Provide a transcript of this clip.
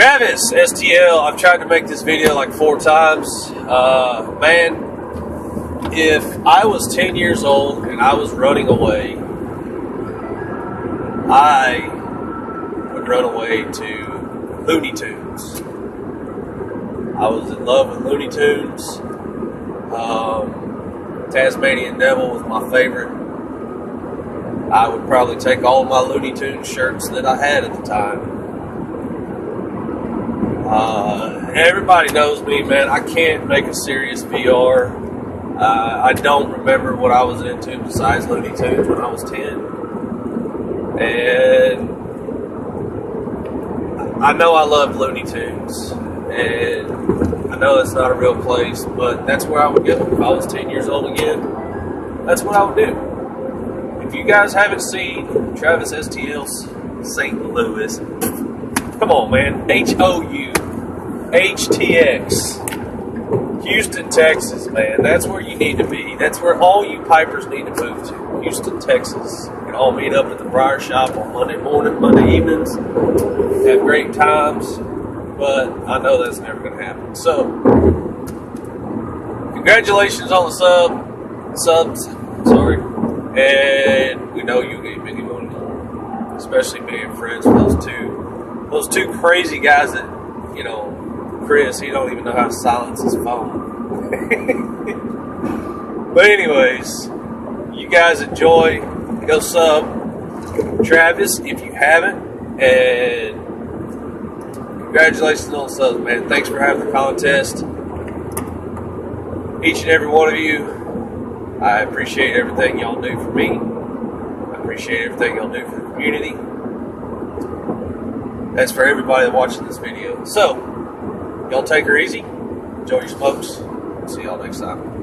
Travis STL, I've tried to make this video like four times. Uh, man, if I was 10 years old and I was running away, I would run away to Looney Tunes. I was in love with Looney Tunes. Um, Tasmanian Devil was my favorite. I would probably take all my Looney Tunes shirts that I had at the time uh, everybody knows me, man. I can't make a serious VR. Uh, I don't remember what I was into besides Looney Tunes when I was 10. And I know I love Looney Tunes. And I know it's not a real place, but that's where I would go if I was 10 years old again. That's what I would do. If you guys haven't seen Travis STL's St. Louis, come on, man. H O U HTX. Houston, Texas, man. That's where you need to be. That's where all you pipers need to move to. Houston, Texas. You can all meet up at the Briar Shop on Monday morning, Monday evenings. Have great times. But I know that's never going to happen. So, congratulations on the sub, subs. Sorry, and we know you gave many one, especially being friends with those two, those two crazy guys that you know Chris, he don't even know how to silence his phone. but anyways, you guys enjoy. Go sub Travis if you haven't, and congratulations on the sub, man. Thanks for having the contest. Each and every one of you, I appreciate everything y'all do for me. I appreciate everything y'all do for the community. That's for everybody watching this video. So, Y'all take her easy. Enjoy your smokes. See y'all next time.